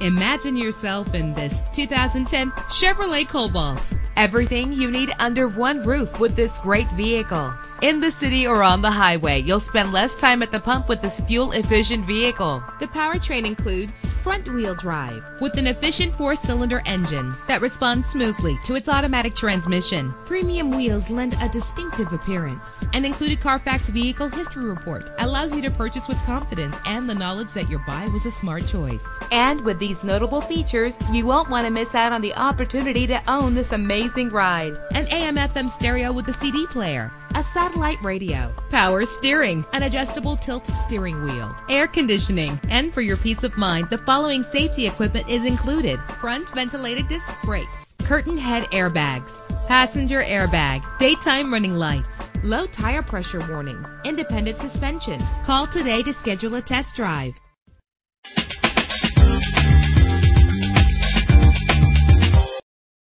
Imagine yourself in this 2010 Chevrolet Cobalt. Everything you need under one roof with this great vehicle. In the city or on the highway, you'll spend less time at the pump with this fuel-efficient vehicle. The powertrain includes front-wheel drive with an efficient four-cylinder engine that responds smoothly to its automatic transmission. Premium wheels lend a distinctive appearance. An included Carfax vehicle history report allows you to purchase with confidence and the knowledge that your buy was a smart choice. And with these notable features, you won't want to miss out on the opportunity to own this amazing ride. An AM/FM stereo with a CD player a satellite radio, power steering, an adjustable tilt steering wheel, air conditioning, and for your peace of mind, the following safety equipment is included. Front ventilated disc brakes, curtain head airbags, passenger airbag, daytime running lights, low tire pressure warning, independent suspension. Call today to schedule a test drive.